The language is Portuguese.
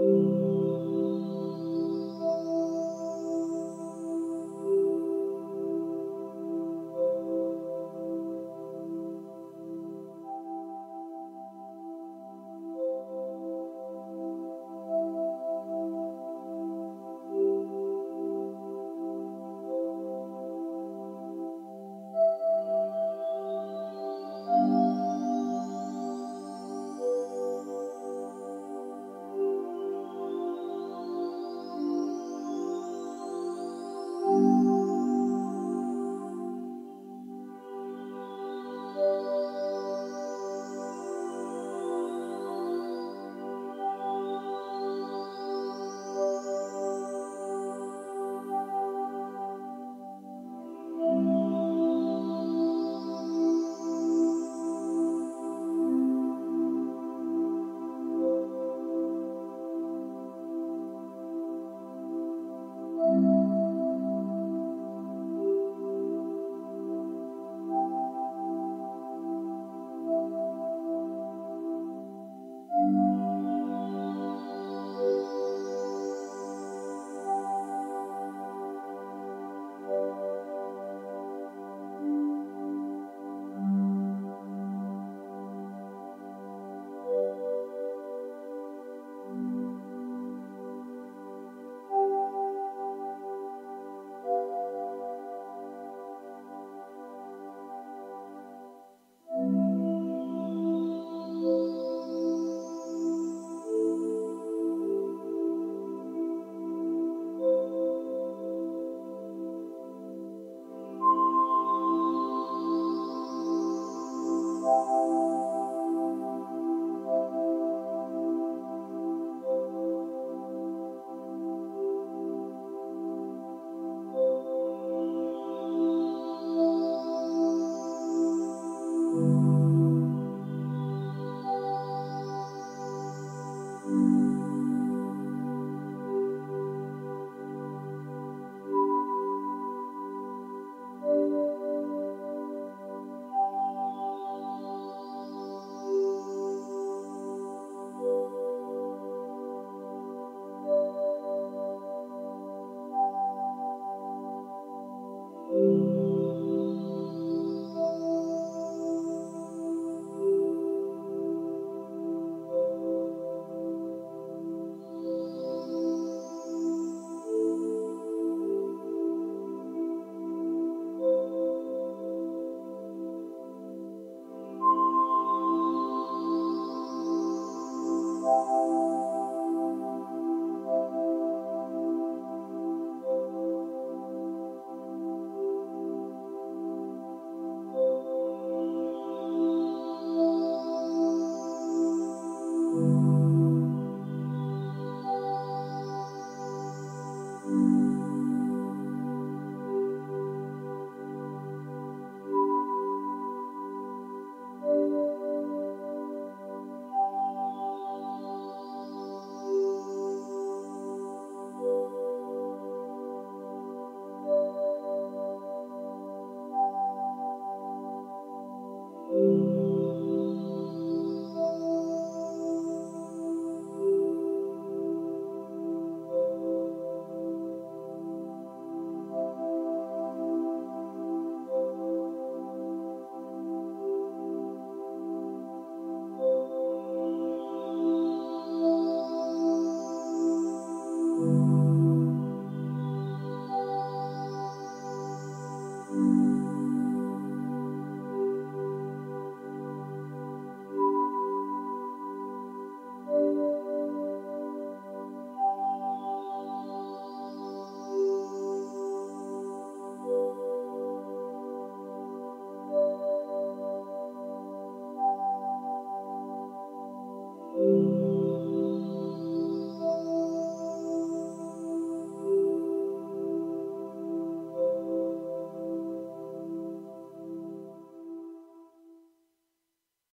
Música